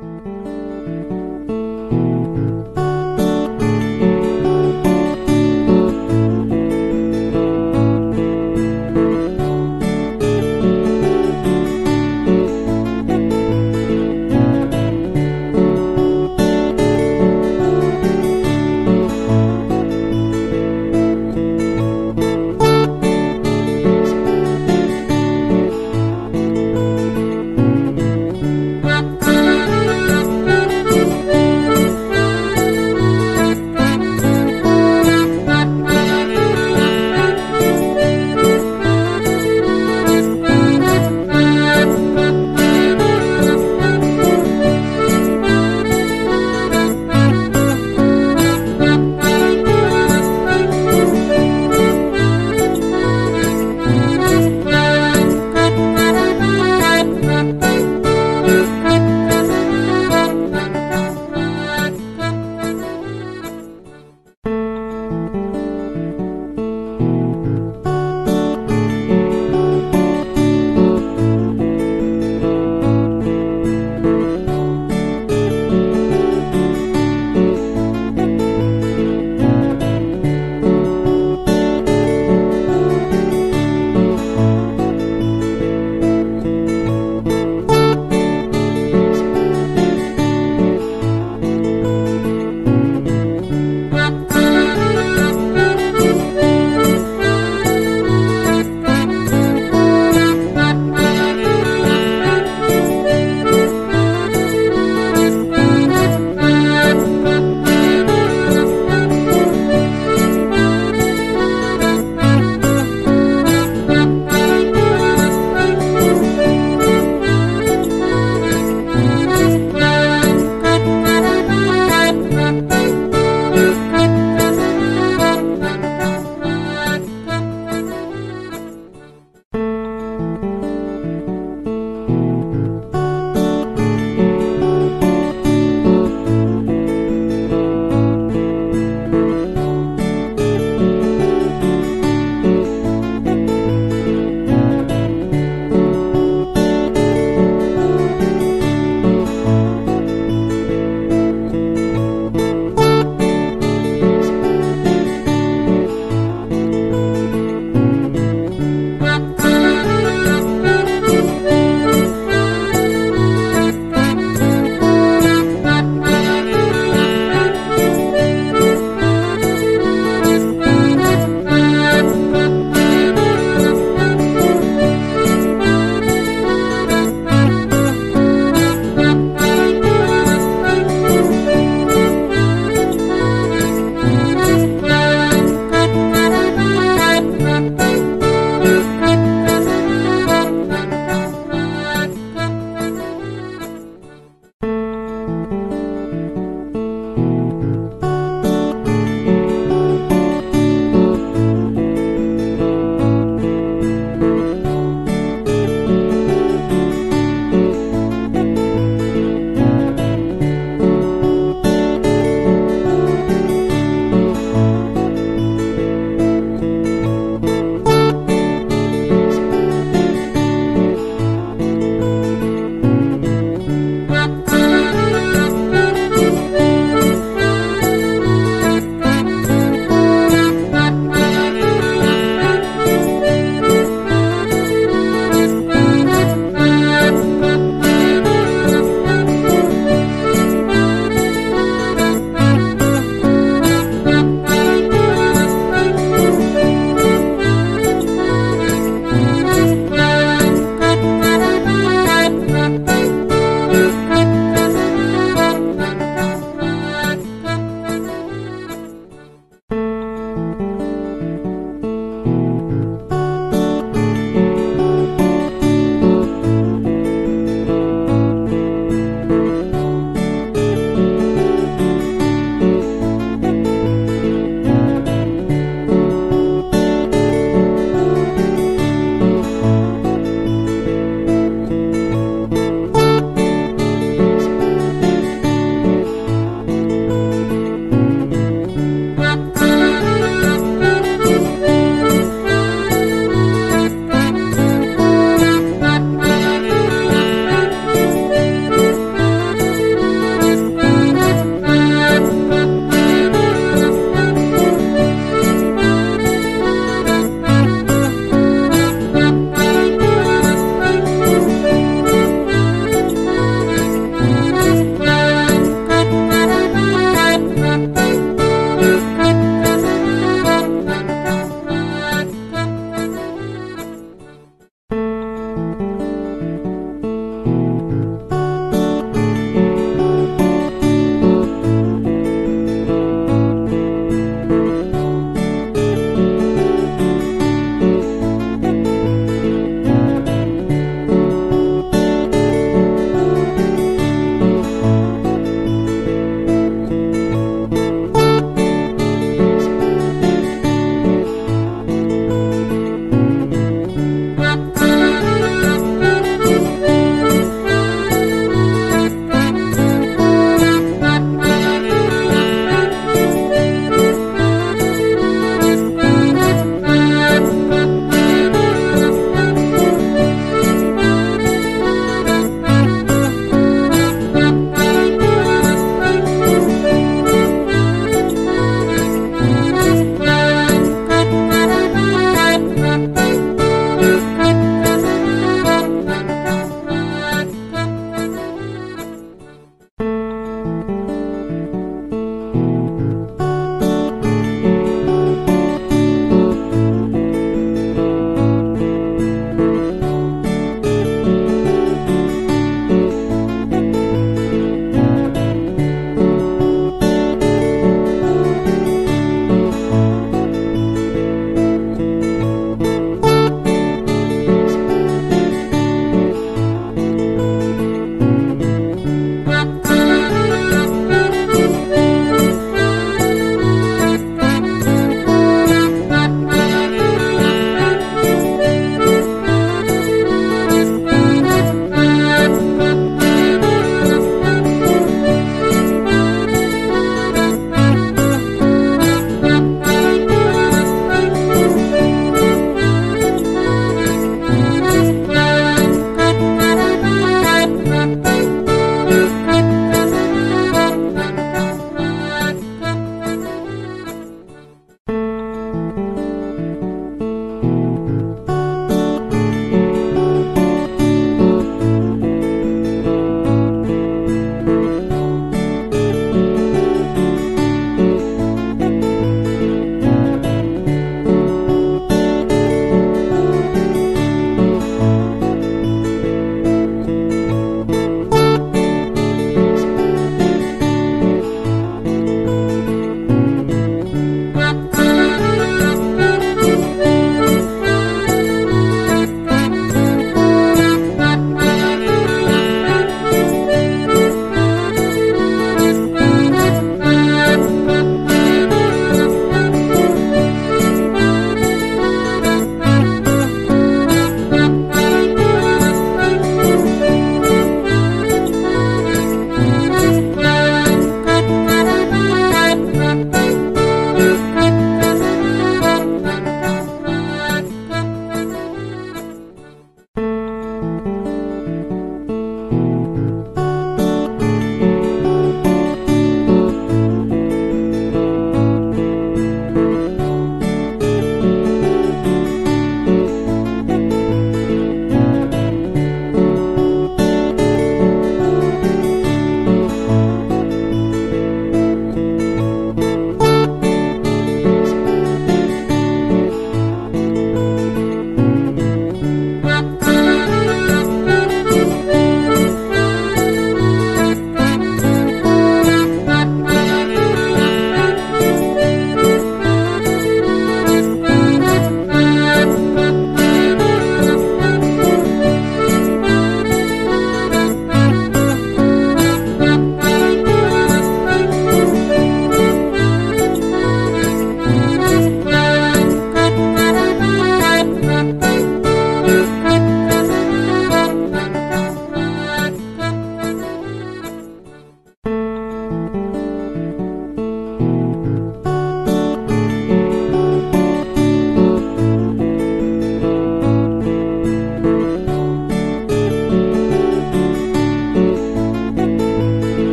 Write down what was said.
Música